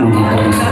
Música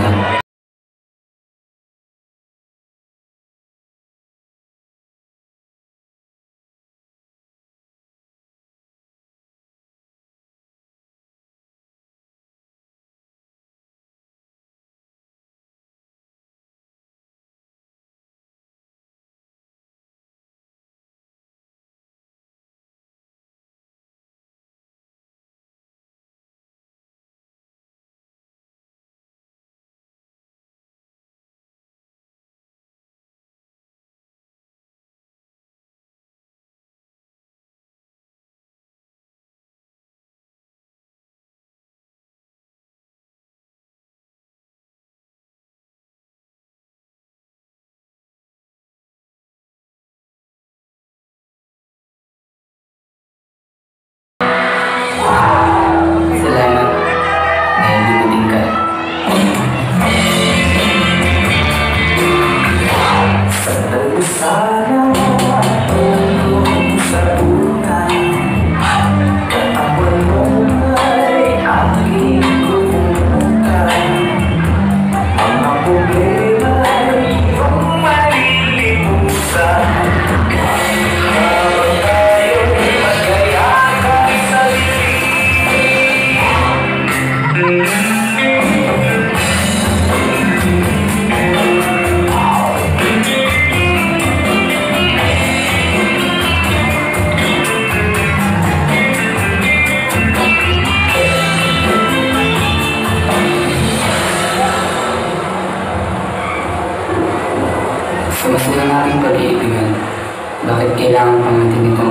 que quedaban con la que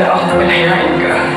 na ako na pinayain.